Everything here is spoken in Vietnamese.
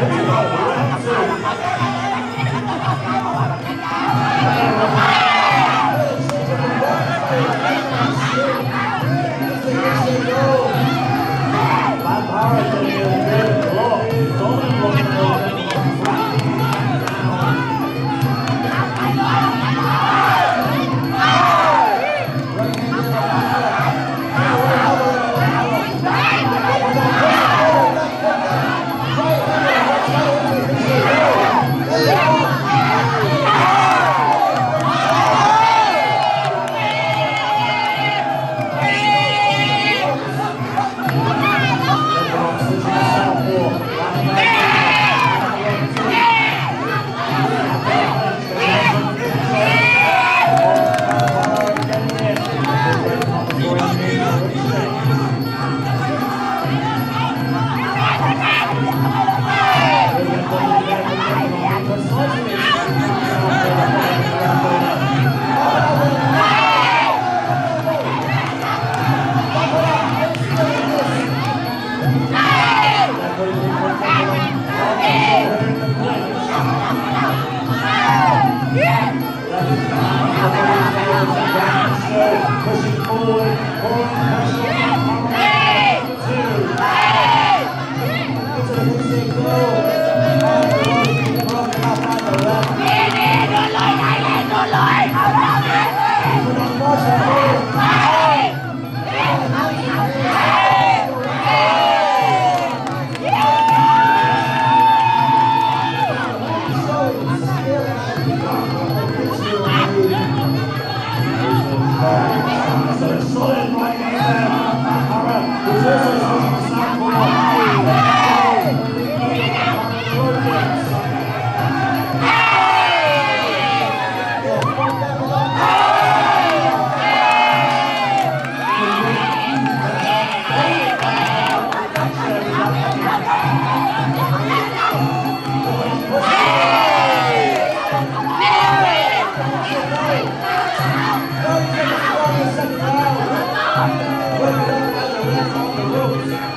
All right. Pushing forward, Hãy subscribe cho kênh Ghiền Mì Yeah.